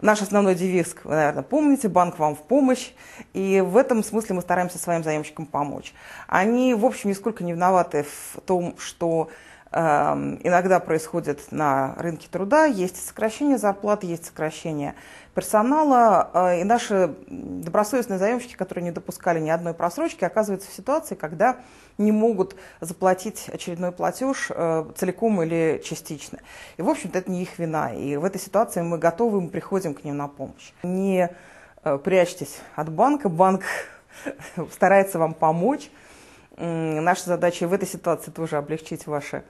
Наш основной девиз, вы, наверное, помните, банк вам в помощь. И в этом смысле мы стараемся своим заемщикам помочь. Они, в общем, нисколько не виноваты в том, что иногда происходит на рынке труда. Есть сокращение зарплат, есть сокращение персонала. Э, и наши добросовестные заемщики, которые не допускали ни одной просрочки, оказываются в ситуации, когда не могут заплатить очередной платеж э, целиком или частично. И, в общем-то, это не их вина. И в этой ситуации мы готовы, мы приходим к ним на помощь. Не э, прячьтесь от банка, банк старается вам помочь. Наша задача в этой ситуации тоже облегчить ваши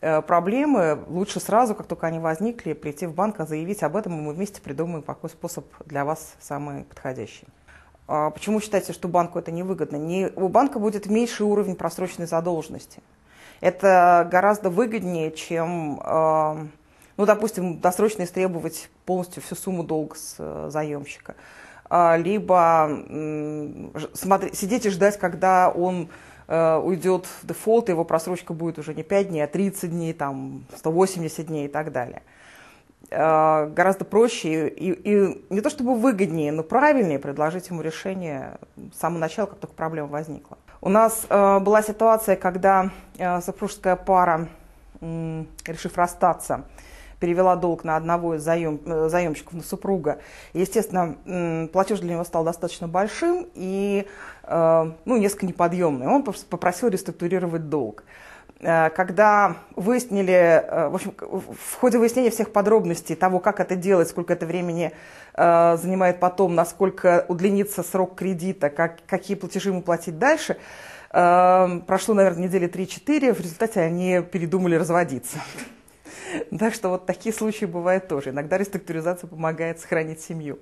э, проблемы. Лучше сразу, как только они возникли, прийти в банк, заявить об этом, и мы вместе придумаем, какой способ для вас самый подходящий. А почему считаете, что банку это невыгодно? Не, у банка будет меньший уровень просроченной задолженности. Это гораздо выгоднее, чем, э, ну, допустим, досрочно истребовать полностью всю сумму долга с э, заемщика. А, либо смотри, сидеть и ждать, когда он э, уйдет в дефолт, его просрочка будет уже не 5 дней, а 30 дней, там, 180 дней и так далее. Э, гораздо проще и, и не то чтобы выгоднее, но правильнее предложить ему решение с самого начала, как только проблема возникла. У нас э, была ситуация, когда э, супружеская пара, э, решив расстаться, перевела долг на одного из заем, э, заемщиков, на супруга. Естественно, платеж для него стал достаточно большим и э, ну, несколько неподъемный. Он попросил реструктурировать долг. Э, когда выяснили, в общем, в ходе выяснения всех подробностей того, как это делать, сколько это времени занимает потом, насколько удлинится срок кредита, как, какие платежи ему платить дальше, прошло, наверное, недели 3-4, в результате они передумали разводиться. Так что вот такие случаи бывают тоже. Иногда реструктуризация помогает сохранить семью.